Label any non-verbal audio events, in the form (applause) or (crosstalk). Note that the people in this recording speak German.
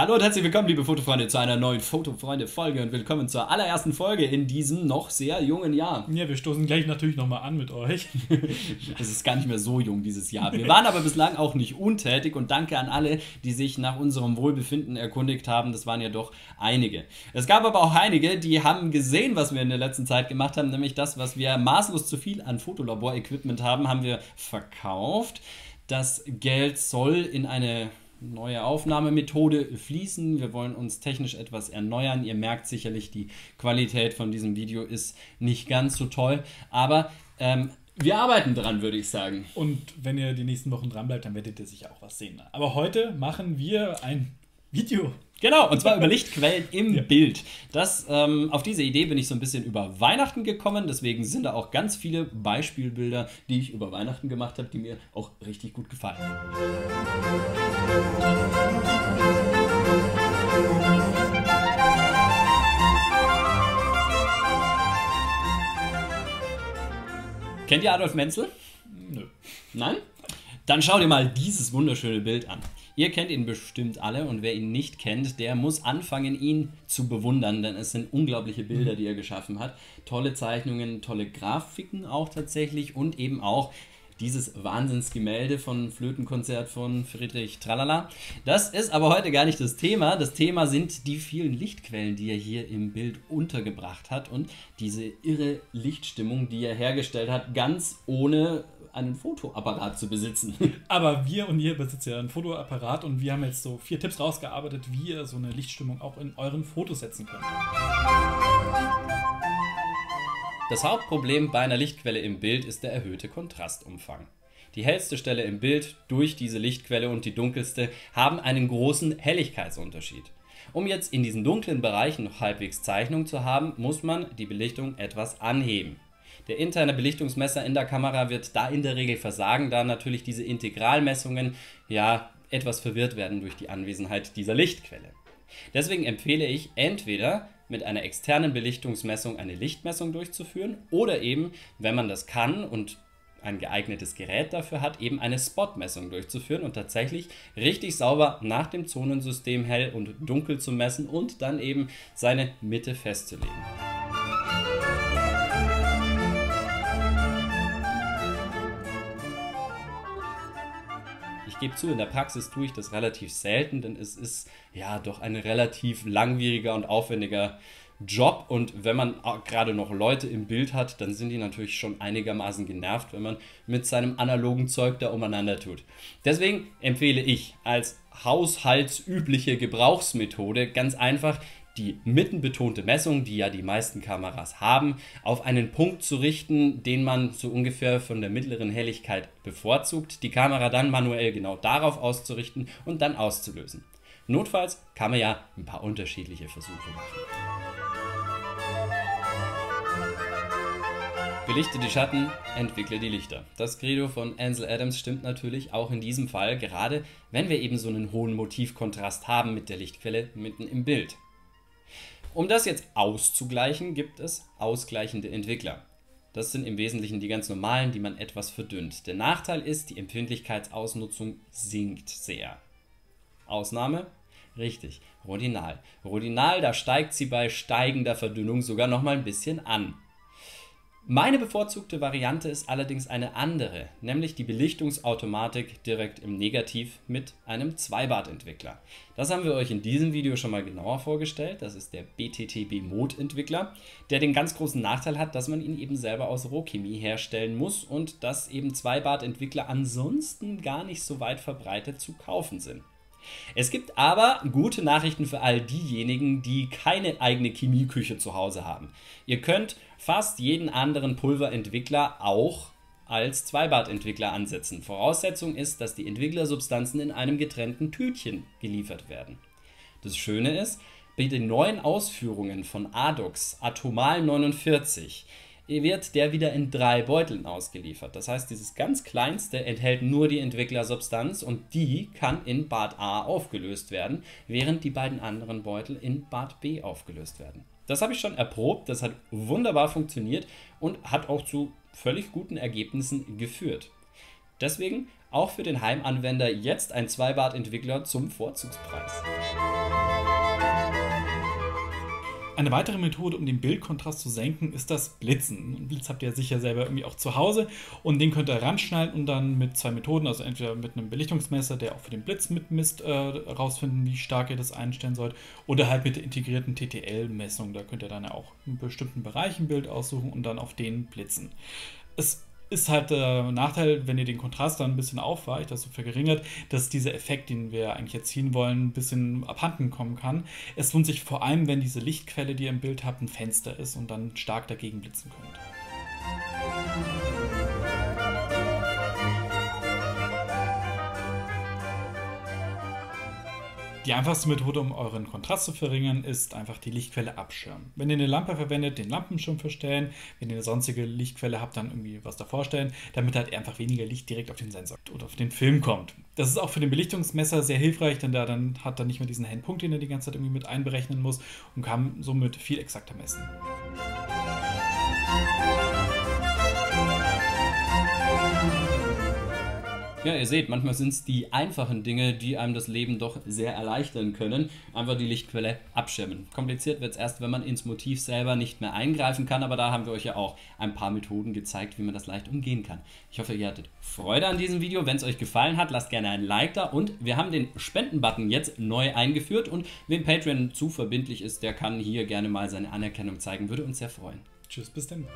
Hallo und herzlich willkommen, liebe Fotofreunde, zu einer neuen Fotofreunde-Folge und willkommen zur allerersten Folge in diesem noch sehr jungen Jahr. Ja, wir stoßen gleich natürlich nochmal an mit euch. (laughs) es ist gar nicht mehr so jung dieses Jahr. Wir waren aber bislang auch nicht untätig und danke an alle, die sich nach unserem Wohlbefinden erkundigt haben. Das waren ja doch einige. Es gab aber auch einige, die haben gesehen, was wir in der letzten Zeit gemacht haben, nämlich das, was wir maßlos zu viel an Fotolabor-Equipment haben, haben wir verkauft. Das Geld soll in eine neue Aufnahmemethode fließen. Wir wollen uns technisch etwas erneuern. Ihr merkt sicherlich, die Qualität von diesem Video ist nicht ganz so toll, aber ähm, wir arbeiten dran, würde ich sagen. Und wenn ihr die nächsten Wochen dran bleibt, dann werdet ihr sicher auch was sehen. Aber heute machen wir ein Video. Genau, und zwar über Lichtquellen im ja. Bild. Das, ähm, auf diese Idee bin ich so ein bisschen über Weihnachten gekommen, deswegen sind da auch ganz viele Beispielbilder, die ich über Weihnachten gemacht habe, die mir auch richtig gut gefallen. Kennt ihr Adolf Menzel? Nö. Nein? Dann schau dir mal dieses wunderschöne Bild an. Ihr kennt ihn bestimmt alle und wer ihn nicht kennt, der muss anfangen, ihn zu bewundern, denn es sind unglaubliche Bilder, die er geschaffen hat. Tolle Zeichnungen, tolle Grafiken auch tatsächlich und eben auch dieses Wahnsinnsgemälde von Flötenkonzert von Friedrich Tralala. Das ist aber heute gar nicht das Thema. Das Thema sind die vielen Lichtquellen, die er hier im Bild untergebracht hat und diese irre Lichtstimmung, die er hergestellt hat, ganz ohne einen Fotoapparat zu besitzen. (laughs) (laughs) Aber wir und ihr besitzt ja einen Fotoapparat und wir haben jetzt so vier Tipps rausgearbeitet, wie ihr so eine Lichtstimmung auch in euren Fotos setzen könnt. Das Hauptproblem bei einer Lichtquelle im Bild ist der erhöhte Kontrastumfang. Die hellste Stelle im Bild durch diese Lichtquelle und die dunkelste haben einen großen Helligkeitsunterschied. Um jetzt in diesen dunklen Bereichen noch halbwegs Zeichnung zu haben, muss man die Belichtung etwas anheben. Der interne Belichtungsmesser in der Kamera wird da in der Regel versagen, da natürlich diese Integralmessungen ja etwas verwirrt werden durch die Anwesenheit dieser Lichtquelle. Deswegen empfehle ich entweder mit einer externen Belichtungsmessung eine Lichtmessung durchzuführen oder eben, wenn man das kann und ein geeignetes Gerät dafür hat, eben eine Spotmessung durchzuführen und tatsächlich richtig sauber nach dem Zonensystem hell und dunkel zu messen und dann eben seine Mitte festzulegen. Gebe zu, in der Praxis tue ich das relativ selten, denn es ist ja doch ein relativ langwieriger und aufwendiger Job und wenn man gerade noch Leute im Bild hat, dann sind die natürlich schon einigermaßen genervt, wenn man mit seinem analogen Zeug da umeinander tut. Deswegen empfehle ich als haushaltsübliche Gebrauchsmethode ganz einfach die mittenbetonte Messung, die ja die meisten Kameras haben, auf einen Punkt zu richten, den man so ungefähr von der mittleren Helligkeit bevorzugt, die Kamera dann manuell genau darauf auszurichten und dann auszulösen. Notfalls kann man ja ein paar unterschiedliche Versuche machen. Belichte die Schatten, entwickle die Lichter. Das Credo von Ansel Adams stimmt natürlich auch in diesem Fall, gerade wenn wir eben so einen hohen Motivkontrast haben mit der Lichtquelle mitten im Bild. Um das jetzt auszugleichen, gibt es ausgleichende Entwickler. Das sind im Wesentlichen die ganz normalen, die man etwas verdünnt. Der Nachteil ist, die Empfindlichkeitsausnutzung sinkt sehr. Ausnahme? Richtig, Rodinal. Rodinal, da steigt sie bei steigender Verdünnung sogar noch mal ein bisschen an. Meine bevorzugte Variante ist allerdings eine andere, nämlich die Belichtungsautomatik direkt im Negativ mit einem Zweibart-Entwickler. Das haben wir euch in diesem Video schon mal genauer vorgestellt. Das ist der BTTB Mode Entwickler, der den ganz großen Nachteil hat, dass man ihn eben selber aus Rohchemie herstellen muss und dass eben Zweibart-Entwickler ansonsten gar nicht so weit verbreitet zu kaufen sind. Es gibt aber gute Nachrichten für all diejenigen, die keine eigene Chemieküche zu Hause haben. Ihr könnt fast jeden anderen Pulverentwickler auch als Zweibart-Entwickler ansetzen. Voraussetzung ist, dass die Entwicklersubstanzen in einem getrennten Tütchen geliefert werden. Das Schöne ist, bei den neuen Ausführungen von ADOX Atomal 49 wird der wieder in drei Beuteln ausgeliefert. Das heißt, dieses ganz kleinste enthält nur die Entwicklersubstanz und die kann in Bad A aufgelöst werden, während die beiden anderen Beutel in Bad B aufgelöst werden. Das habe ich schon erprobt, das hat wunderbar funktioniert und hat auch zu völlig guten Ergebnissen geführt. Deswegen auch für den Heimanwender jetzt ein 2-Bart-Entwickler zum Vorzugspreis. Eine weitere Methode, um den Bildkontrast zu senken, ist das Blitzen. Einen Blitz habt ihr sicher selber irgendwie auch zu Hause und den könnt ihr ranschneiden und dann mit zwei Methoden, also entweder mit einem Belichtungsmesser, der auch für den Blitz mitmisst, äh, rausfinden, wie stark ihr das einstellen sollt, oder halt mit der integrierten TTL-Messung. Da könnt ihr dann ja auch einen bestimmten Bereich ein Bild aussuchen und dann auf den blitzen. Es ist halt der Nachteil, wenn ihr den Kontrast dann ein bisschen aufweicht, also verringert, dass dieser Effekt, den wir eigentlich erzielen wollen, ein bisschen abhanden kommen kann. Es lohnt sich vor allem, wenn diese Lichtquelle, die ihr im Bild habt, ein Fenster ist und dann stark dagegen blitzen könnt. Die einfachste Methode, um euren Kontrast zu verringern, ist einfach die Lichtquelle abschirmen. Wenn ihr eine Lampe verwendet, den Lampenschirm verstellen. Wenn ihr eine sonstige Lichtquelle habt, dann irgendwie was davor stellen, damit halt einfach weniger Licht direkt auf den Sensor oder auf den Film kommt. Das ist auch für den Belichtungsmesser sehr hilfreich, denn da dann hat er nicht mehr diesen hellen den er die ganze Zeit irgendwie mit einberechnen muss und kann somit viel exakter messen. Ja, ihr seht, manchmal sind es die einfachen Dinge, die einem das Leben doch sehr erleichtern können. Einfach die Lichtquelle abschirmen. Kompliziert wird es erst, wenn man ins Motiv selber nicht mehr eingreifen kann, aber da haben wir euch ja auch ein paar Methoden gezeigt, wie man das leicht umgehen kann. Ich hoffe, ihr hattet Freude an diesem Video. Wenn es euch gefallen hat, lasst gerne ein Like da und wir haben den Spenden-Button jetzt neu eingeführt und wem Patreon zu verbindlich ist, der kann hier gerne mal seine Anerkennung zeigen. Würde uns sehr freuen. Tschüss, bis dann.